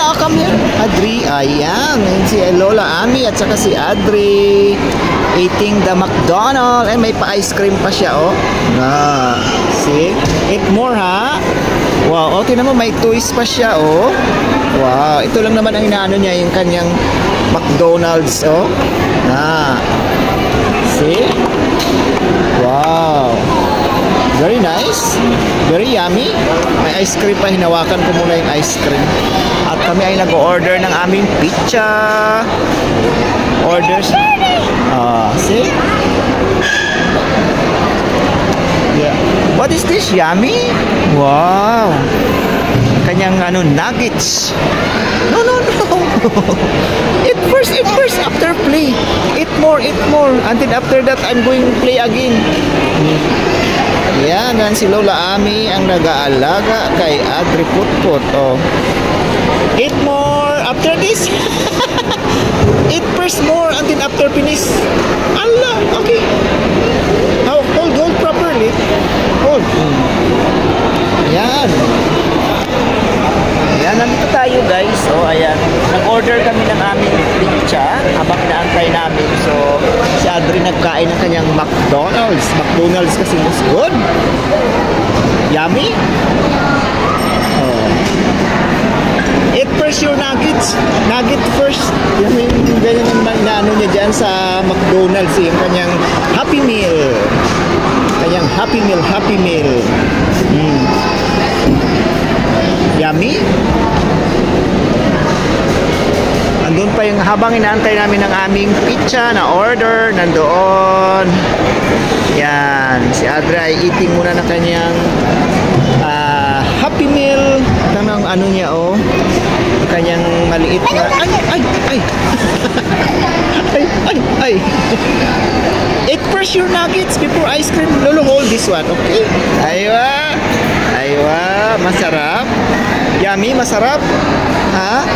na, come here. Adri, ayan. Ayan si Lola Ami at saka si Adri. Eating the McDonald. Eh, may pa-ice cream pa siya, oh. Ah, see? Eat more, ha? Wow, okay naman, may toys pa siya, oh. Wow, ito lang naman ang inaano niya, yung kanyang McDonald's, oh. Ah. See? Wow. Very nice. Very yummy. May ice cream pa. Hinawakan ko muna yung ice cream. Kami ay nag-order ng aming pizza. Orders. Ah, see? Yeah. What is this? Yummy? Wow. Kanyang ano, nuggets. No, no, no. eat first, eat first after play. Eat more, eat more. Until after that, I'm going to play again. Yan, yan si Lola Ami ang nag-aalaga kay Adri Putput. Oh. This. Eat first more until after finish. Allah, okay. How, hold, hold properly. Hold. Yan. Ayan, nandito tayo guys. So, ayan. Nag-order kami ng aming pizza habang naantay namin. So, si Adri nagkain ng kanyang McDonald's. McDonald's kasi was good. Yummy. Oh. Eat first your nuggets. Nugget first. Yan yung ganyan yung ano niya dyan sa McDonald's. eh, Yung kanyang Happy Meal. Kanyang Happy Meal, Happy Meal. Mm. Yummy. Andun pa yung habang inaantay namin ng aming pizza na order, nandoon. Yan, si Adra ay eating muna ng kanyang ah, Happy Meal. Tanang ano niya oh. Kanyang maliit na ay ay ay. ay ay ay. Eat first your nuggets before ice cream. Lolo hold this one, okay? Aywa. Aywa, masarap. Yummy, masarap. Ha?